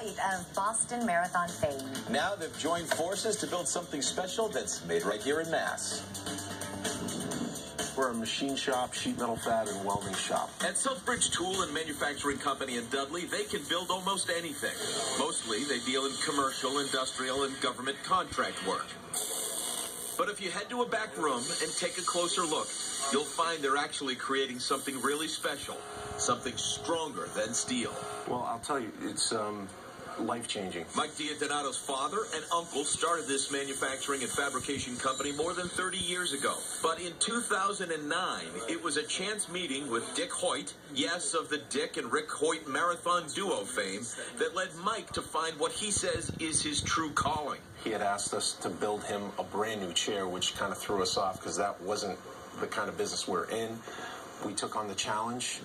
Hoyt of Boston Marathon fame. Now they've joined forces to build something special that's made right here in Mass. We're a machine shop, sheet metal fab, and welding shop. At Southbridge Tool and Manufacturing Company in Dudley, they can build almost anything. Mostly, they deal in commercial, industrial, and government contract work. But if you head to a back room and take a closer look, you'll find they're actually creating something really special, something stronger than steel. Well, I'll tell you, it's um, life changing. Mike Diantonato's father and uncle started this manufacturing and fabrication company more than 30 years ago. But in 2009, it was a chance meeting with Dick Hoyt, yes, of the Dick and Rick Hoyt marathon duo fame, that led Mike to find what he says is his true calling. He had asked us to build him a brand new chair, which kind of threw us off because that wasn't the kind of business we're in. We took on the challenge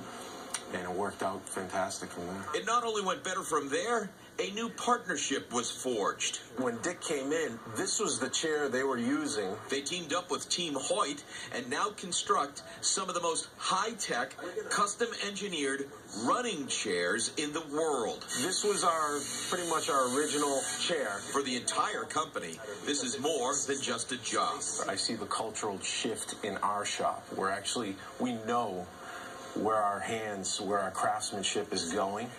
and it worked out fantastic from there. It not only went better from there, a new partnership was forged. When Dick came in, this was the chair they were using. They teamed up with Team Hoyt and now construct some of the most high-tech, custom-engineered running chairs in the world. This was our pretty much our original chair. For the entire company, this is more than just a job. I see the cultural shift in our shop. We're actually we know where our hands, where our craftsmanship is going.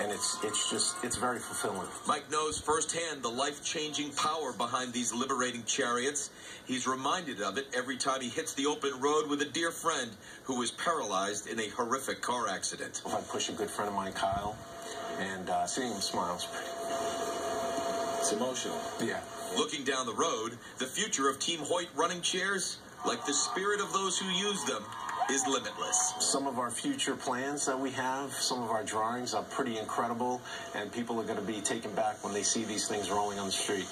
And it's it's just it's very fulfilling. Mike knows firsthand the life-changing power behind these liberating chariots. He's reminded of it every time he hits the open road with a dear friend who was paralyzed in a horrific car accident. If I push a good friend of mine, Kyle, and uh, seeing him smile is pretty. It's emotional. Yeah. Looking down the road, the future of Team Hoyt running chairs, like the spirit of those who use them, is limitless. Some of our future plans that we have, some of our drawings are pretty incredible, and people are going to be taken back when they see these things rolling on the street.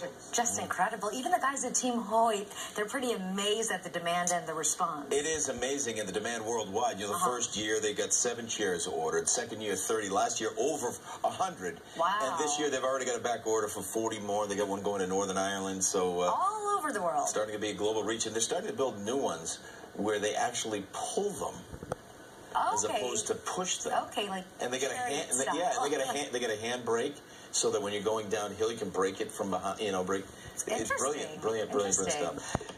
Oh, are just incredible. Even the guys at Team Hoyt, they're pretty amazed at the demand and the response. It is amazing in the demand worldwide. You know, the Uh-huh. first year they got seven chairs ordered. Second year, 30. Last year, over 100. Wow. And this year, they've already got a back order for 40 more. They got one going to Northern Ireland. So, uh, All over the world. starting to be a global reach. And they're starting to build new ones where they actually pull them as Okay. opposed to push them. Okay, like And they got a hand, and they, yeah, and they got a hand, they got a hand brake, so that when you're going downhill, you can brake it from behind. You know, brake. It's brilliant, brilliant, brilliant, brilliant stuff.